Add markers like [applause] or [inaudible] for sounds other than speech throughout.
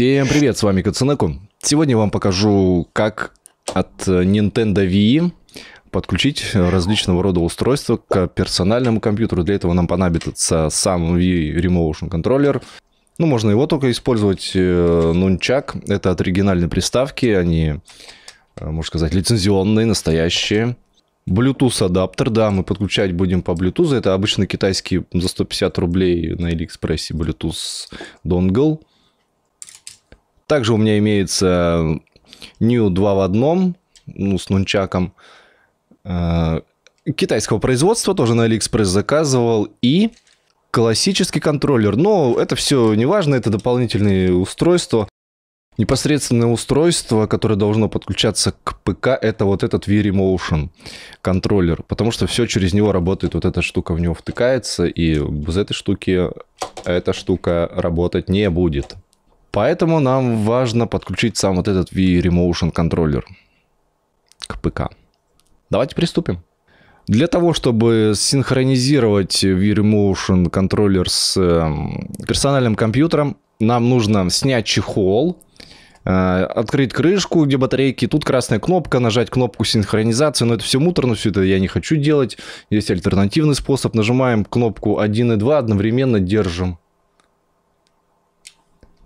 Всем привет, с вами Кацанеку. Сегодня я вам покажу, как от Nintendo Wii подключить различного рода устройства к персональному компьютеру. Для этого нам понадобится сам Wii Remotion контроллер. Ну, можно его только использовать. Э, нунчак. Это от оригинальной приставки. Они, э, можно сказать, лицензионные, настоящие. Bluetooth адаптер, да, мы подключать будем по Bluetooth. Это обычно китайский за 150 рублей на Алиэкспрессе Bluetooth донгл. Также у меня имеется New 2 в одном, ну, с нунчаком. Э, китайского производства, тоже на Алиэкспресс заказывал. И классический контроллер. Но это все не важно, это дополнительные устройства. Непосредственное устройство, которое должно подключаться к ПК, это вот этот Wii Remote контроллер, потому что все через него работает, вот эта штука в него втыкается, и без этой штуки эта штука работать не будет. Поэтому нам важно подключить сам вот этот V-Remotion контроллер к ПК. Давайте приступим. Для того, чтобы синхронизировать V-Remotion контроллер с эм, персональным компьютером, нам нужно снять чехол, э, открыть крышку, где батарейки. Тут красная кнопка, нажать кнопку синхронизации. Но это все муторно, все это я не хочу делать. Есть альтернативный способ. Нажимаем кнопку 1 и 2, одновременно держим.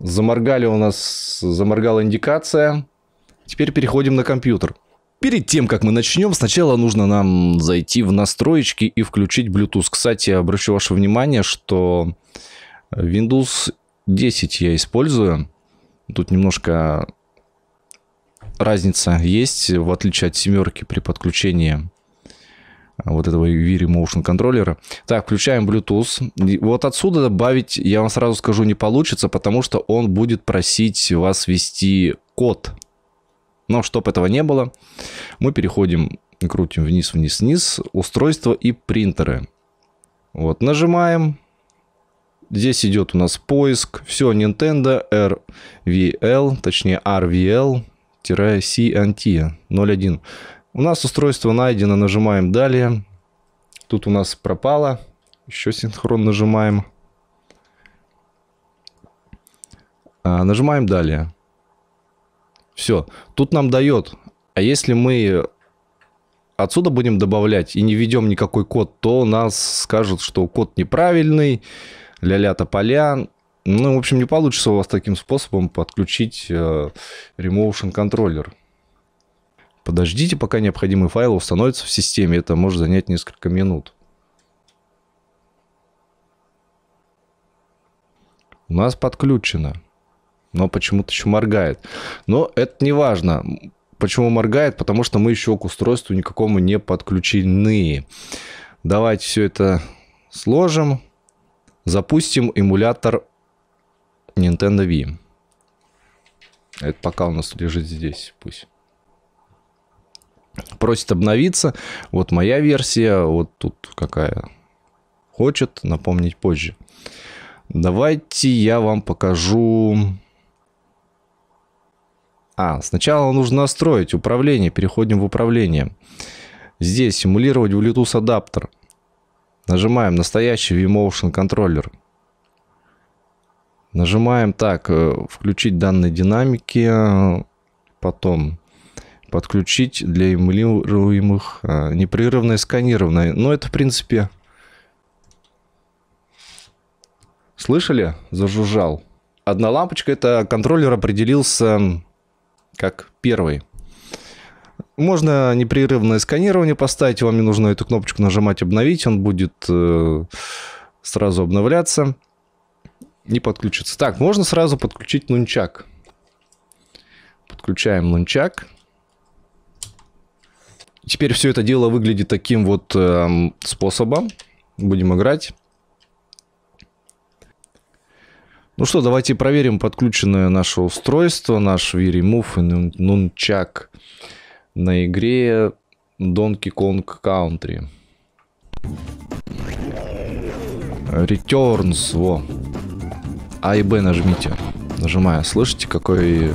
Заморгали у нас, заморгала индикация. Теперь переходим на компьютер. Перед тем, как мы начнем, сначала нужно нам зайти в настройки и включить Bluetooth. Кстати, обращу ваше внимание, что Windows 10 я использую. Тут немножко разница есть, в отличие от семерки при подключении вот этого Viri Motion контроллера. Так, включаем Bluetooth. Вот отсюда добавить, я вам сразу скажу, не получится, потому что он будет просить вас ввести код но чтобы этого не было, мы переходим, крутим вниз, вниз, вниз, устройство и принтеры. Вот, нажимаем. Здесь идет у нас поиск. Все, Nintendo RVL, точнее RVL-CNT 01. У нас устройство найдено, нажимаем далее. Тут у нас пропало. Еще синхрон нажимаем. А, нажимаем далее. Все. Тут нам дает. А если мы отсюда будем добавлять и не введем никакой код, то нас скажут, что код неправильный, ля-ля тополя. Ну, в общем, не получится у вас таким способом подключить э, Remotion контроллер. Подождите, пока необходимый файл установится в системе. Это может занять несколько минут. У нас подключено но почему-то еще моргает. Но это не важно. Почему моргает? Потому что мы еще к устройству никакому не подключены. Давайте все это сложим. Запустим эмулятор Nintendo Wii. Это пока у нас лежит здесь, пусть. Просит обновиться. Вот моя версия, вот тут какая хочет, напомнить позже. Давайте я вам покажу а, сначала нужно настроить управление. Переходим в управление. Здесь симулировать Bluetooth адаптер. Нажимаем настоящий vMotion контроллер. Нажимаем так, э, включить данные динамики. Потом подключить для эмулируемых э, непрерывное сканирование. Но это, в принципе... Слышали? Зажужжал. Одна лампочка, это контроллер определился как первый. Можно непрерывное сканирование поставить, вам не нужно эту кнопочку нажимать «Обновить», он будет э, сразу обновляться и подключиться. Так, можно сразу подключить нунчак. Подключаем нунчак. Теперь все это дело выглядит таким вот э, способом. Будем играть. Ну что, давайте проверим подключенное наше устройство, наш V-Remove и Nunchuck на игре Donkey Kong Country. Returns, во. А и Б нажмите. Нажимая, слышите, какой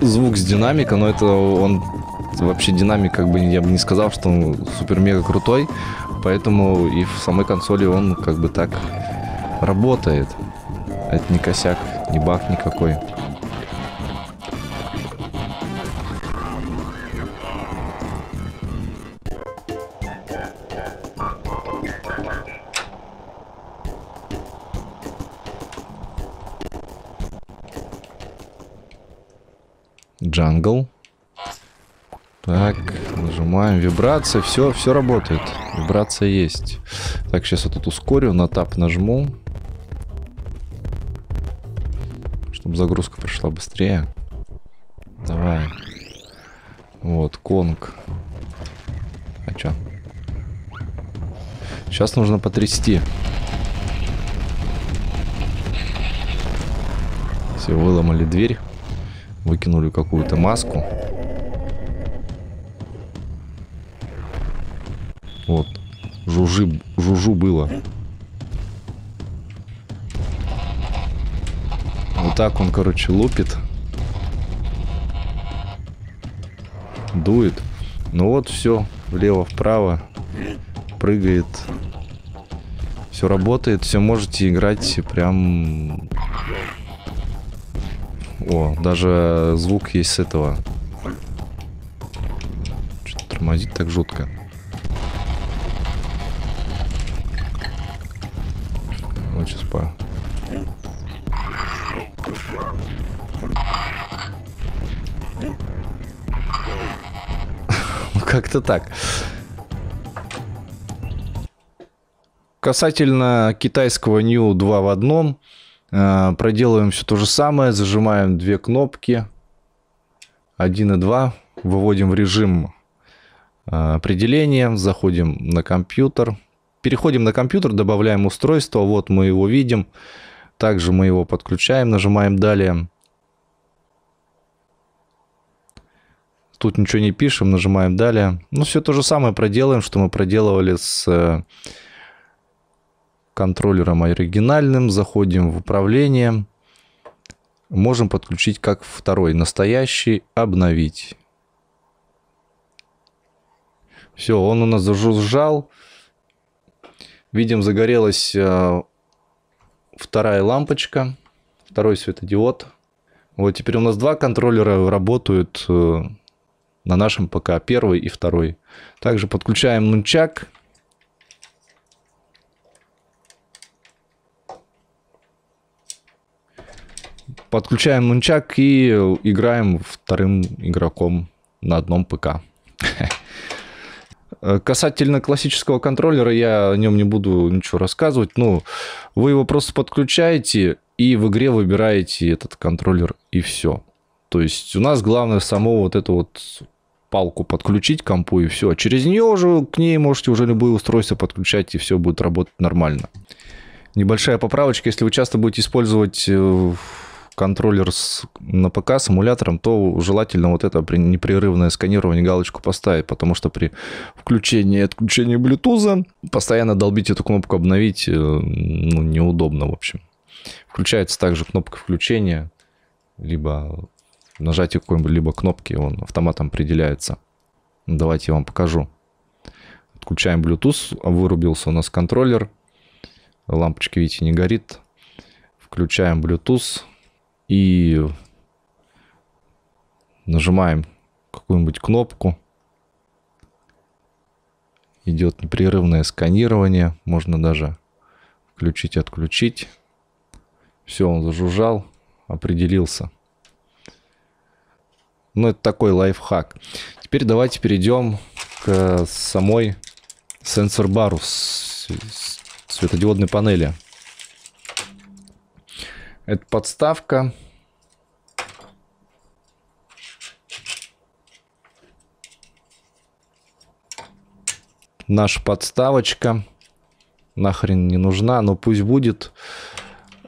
звук с динамика, но это он вообще динамик, как бы я бы не сказал, что он супер-мега крутой поэтому и в самой консоли он как бы так Работает. Это не косяк, не баг никакой. Вибрация. Все, все работает. Вибрация есть. Так, сейчас я тут ускорю. На тап нажму. Чтобы загрузка прошла быстрее. Давай. Вот, конг. А чё? Сейчас нужно потрясти. Все, выломали дверь. Выкинули какую-то маску. Вот. Жужи, жужу было. Вот так он, короче, лупит. Дует. Ну вот, все. Влево-вправо. Прыгает. Все работает. Все можете играть прям о, даже звук есть с этого. Что-то тормозит так жутко. По... Ну, [laughs] как-то так. Касательно китайского New 2 в одном, Э, проделываем все то же самое, зажимаем две кнопки, 1 и 2, выводим в режим э, определения, заходим на компьютер, переходим на компьютер, добавляем устройство, вот мы его видим, также мы его подключаем, нажимаем далее. Тут ничего не пишем, нажимаем далее. Ну, все то же самое проделаем, что мы проделывали с э, контроллером оригинальным, заходим в управление, можем подключить как второй, настоящий, обновить. Все, он у нас зажужжал. Видим, загорелась э, вторая лампочка, второй светодиод. Вот теперь у нас два контроллера работают э, на нашем ПК, первый и второй. Также подключаем нунчак Подключаем нунчак и играем вторым игроком на одном ПК. [laughs] Касательно классического контроллера, я о нем не буду ничего рассказывать. Ну, вы его просто подключаете и в игре выбираете этот контроллер и все. То есть у нас главное само вот эту вот палку подключить к компу и все. Через нее уже к ней можете уже любые устройства подключать и все будет работать нормально. Небольшая поправочка, если вы часто будете использовать э, контроллер с, на ПК с эмулятором, то желательно вот это при непрерывное сканирование галочку поставить, потому что при включении и отключении Bluetooth постоянно долбить эту кнопку обновить э, ну, неудобно, в общем. Включается также кнопка включения, либо нажатие какой-нибудь либо кнопки, он автоматом определяется. Давайте я вам покажу. Отключаем Bluetooth, вырубился у нас контроллер. Лампочка, видите, не горит. Включаем Bluetooth и нажимаем какую-нибудь кнопку. Идет непрерывное сканирование. Можно даже включить отключить. Все, он зажужжал, определился. Ну, это такой лайфхак. Теперь давайте перейдем к самой сенсор-бару с светодиодной панели. Это подставка. Наша подставочка. Нахрен не нужна, но пусть будет.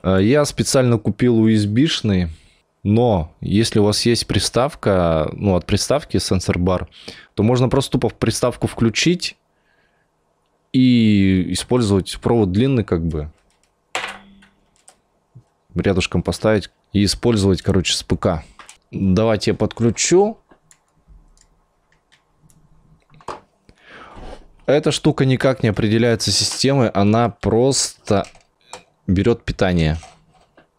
Э, я специально купил USB-шный. Но если у вас есть приставка, ну, от приставки сенсор бар, то можно просто тупо приставку включить и использовать провод длинный как бы рядышком поставить и использовать, короче, с ПК. Давайте я подключу. Эта штука никак не определяется системой, она просто берет питание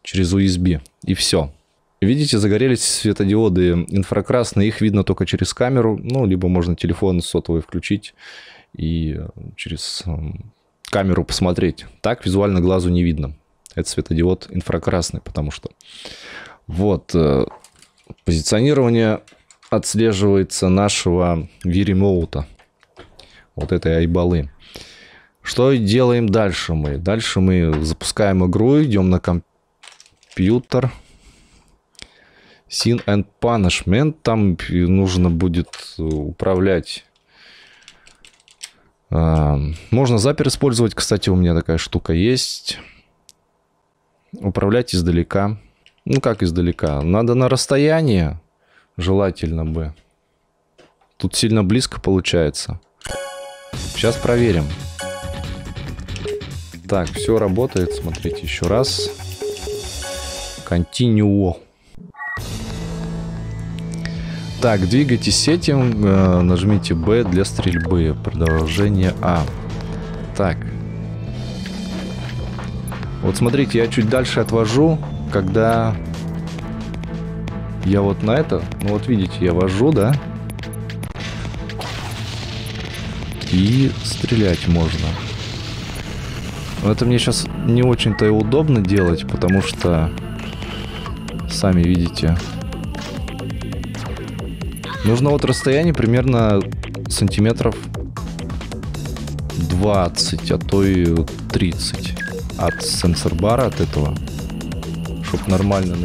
через USB. И все. Видите, загорелись светодиоды инфракрасные, их видно только через камеру, ну, либо можно телефон сотовый включить и через эм, камеру посмотреть. Так визуально глазу не видно. Это светодиод инфракрасный, потому что... Вот, э, позиционирование отслеживается нашего V-ремоута. Вот этой айбалы. Что делаем дальше мы? Дальше мы запускаем игру, идем на компьютер. Sin and Punishment. Там нужно будет управлять а, можно запер использовать. Кстати, у меня такая штука есть. Управлять издалека. Ну, как издалека? Надо на расстояние. Желательно бы. Тут сильно близко получается. Сейчас проверим. Так, все работает. Смотрите еще раз. Continue. Так, двигайтесь с этим, э, нажмите B для стрельбы, продолжение А. Так. Вот смотрите, я чуть дальше отвожу, когда я вот на это, ну вот видите, я вожу, да? И стрелять можно. Но это мне сейчас не очень-то и удобно делать, потому что, сами видите, Нужно вот расстояние примерно сантиметров 20, а то и 30 от сенсор-бара, от этого, чтобы нормально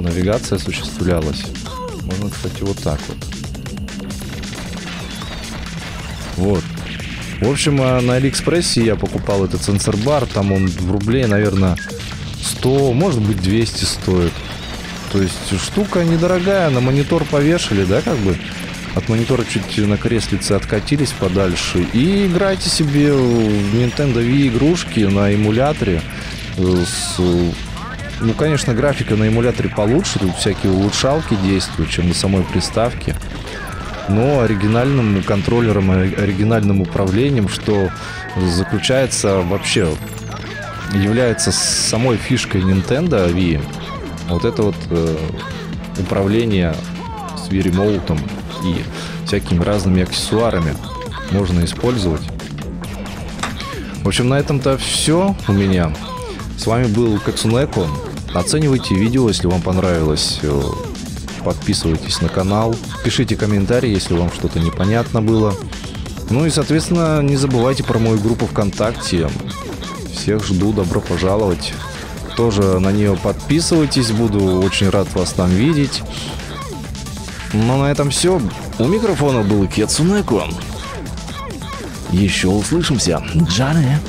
навигация осуществлялась. Можно, кстати, вот так вот. Вот. В общем, а на Алиэкспрессе я покупал этот сенсор-бар, там он в рублей, наверное, 100, может быть 200 стоит. То есть штука недорогая, на монитор повешали, да, как бы. От монитора чуть на креслице откатились подальше. И играйте себе в Nintendo Wii игрушки на эмуляторе. Э, с, ну, конечно, графика на эмуляторе получше, тут всякие улучшалки действуют, чем на самой приставке. Но оригинальным контроллером, оригинальным управлением, что заключается вообще, является самой фишкой Nintendo Wii, вот это вот э, управление с V-ремоутом и всякими разными аксессуарами можно использовать. В общем, на этом-то все у меня. С вами был Кацунеко. Оценивайте видео, если вам понравилось. Э, подписывайтесь на канал. Пишите комментарии, если вам что-то непонятно было. Ну и, соответственно, не забывайте про мою группу ВКонтакте. Всех жду, добро пожаловать тоже на нее подписывайтесь. Буду очень рад вас там видеть. Ну, на этом все. У микрофона был Кецунеко. Еще услышимся. Джане.